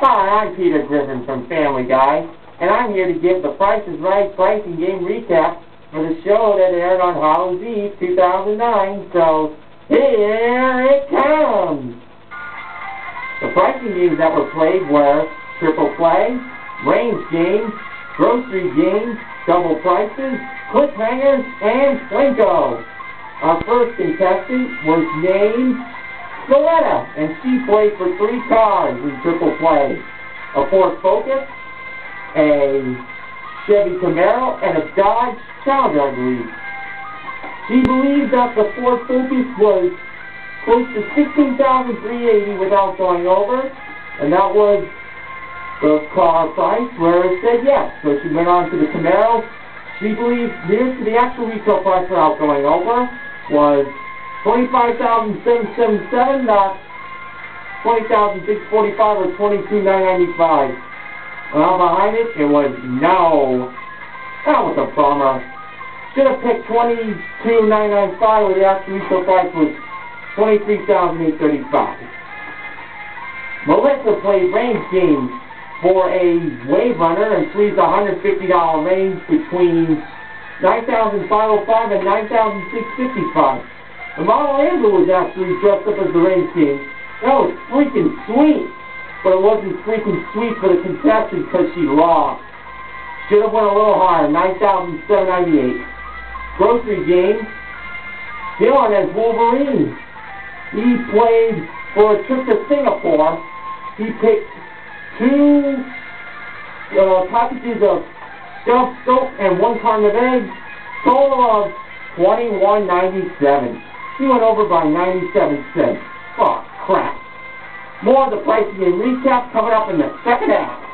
Hi, I'm Peter Griffin from Family Guy, and I'm here to give the Price is Right pricing game recap for the show that aired on Halloween Eve 2009. So, here it comes! The pricing games that were played were Triple Play, Range Games, Grocery Games, Double Prices, Cliffhangers, and Plinko. Our first contestant was named Coletta, and she played for three cars in triple play. A Ford Focus, a Chevy Camaro, and a Dodge Challenger, I believe. She believes that the Ford Focus was close to 16380 without going over, and that was the car price where it said yes. So she went on to the Camaro. She believes near to the actual retail price without going over was Twenty-five thousand seven seven seven, not twenty thousand six forty-five or twenty-two nine ninety-five. Well, behind it, it was no. That was a bummer. Should have picked twenty-two nine nine five, where the actual retail price was twenty-three thousand eight thirty-five. Melissa played range games for a wave runner and fifty dollar range between nine thousand five hundred five and nine thousand six fifty-five. The Model Angel was actually dressed up as the Rain King. That was freaking sweet. But it wasn't freaking sweet for the contestant because she lost. Should have went a little higher, 9,798. Grocery game. Dylan as Wolverine. He played for a trip to Singapore. He picked two uh, packages of stuffed soap and one carton of eggs. Total of 21.97. He went over by 97 cents. Oh, crap. More of the pricing and recap coming up in the second half.